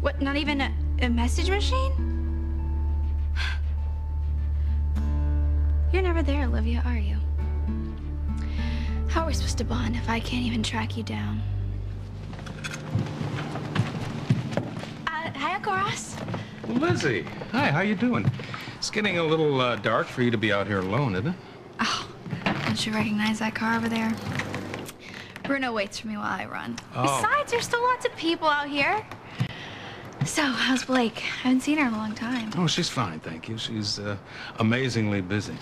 What, not even a, a message machine? You're never there, Olivia, are you? How are we supposed to bond if I can't even track you down? Uh, hi, Uncle Lizzie, hi, how you doing? It's getting a little uh, dark for you to be out here alone, isn't it? Oh, don't you recognize that car over there? Bruno waits for me while I run. Oh. Besides, there's still lots of people out here. So, how's Blake? I haven't seen her in a long time. Oh, she's fine, thank you. She's uh, amazingly busy.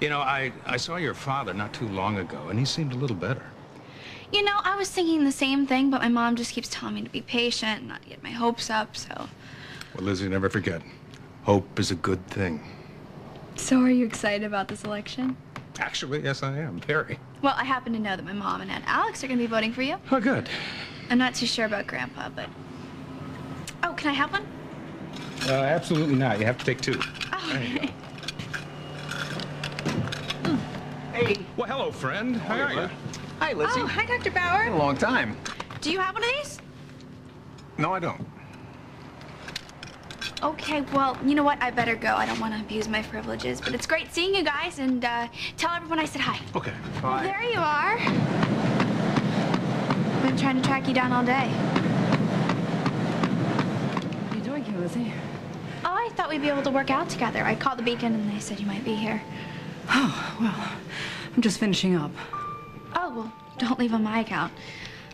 You know, I, I saw your father not too long ago, and he seemed a little better. You know, I was thinking the same thing, but my mom just keeps telling me to be patient and not to get my hopes up, so. Well, Lizzie, never forget, hope is a good thing. So, are you excited about this election? Actually, yes, I am. Very. Well, I happen to know that my mom and Aunt Alex are going to be voting for you. Oh, good. I'm not too sure about Grandpa, but. Can I have one? Uh, absolutely not. You have to take two. Oh, There you go. Hey. Well, hello, friend. How are you? Hi, Lizzie. Oh, hi, Dr. Been a Bauer. long time. Do you have one of these? No, I don't. Okay, well, you know what? I better go. I don't want to abuse my privileges, but it's great seeing you guys, and uh, tell everyone I said hi. Okay. There you are. I've Been trying to track you down all day. What are you doing here, Lizzie? Oh, I thought we'd be able to work out together. I called the beacon, and they said you might be here. Oh, well, I'm just finishing up. Oh, well, don't leave on my account.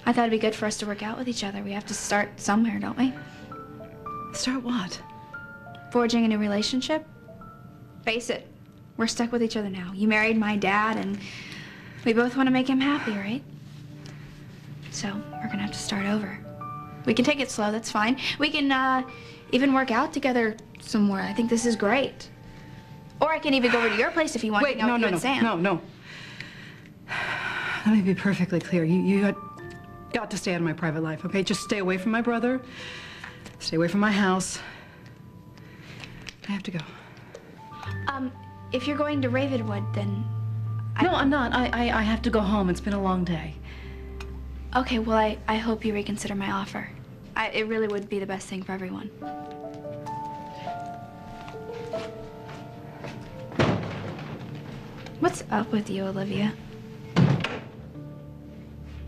I thought it'd be good for us to work out with each other. We have to start somewhere, don't we? Start what? Forging a new relationship? Face it, we're stuck with each other now. You married my dad, and we both want to make him happy, right? So, we're gonna have to start over. We can take it slow, that's fine. We can, uh, even work out together somewhere. I think this is great. Or I can even go over to your place if you want Wait, to hang out no, with no, you no, and Sam. no, no. Let me be perfectly clear. You, you got, got to stay out of my private life, okay? Just stay away from my brother. Stay away from my house. I have to go. Um, if you're going to Ravenwood, then... I... No, I'm not. I, I, I have to go home. It's been a long day. Okay, well, I, I hope you reconsider my offer. I, it really would be the best thing for everyone. What's up with you, Olivia?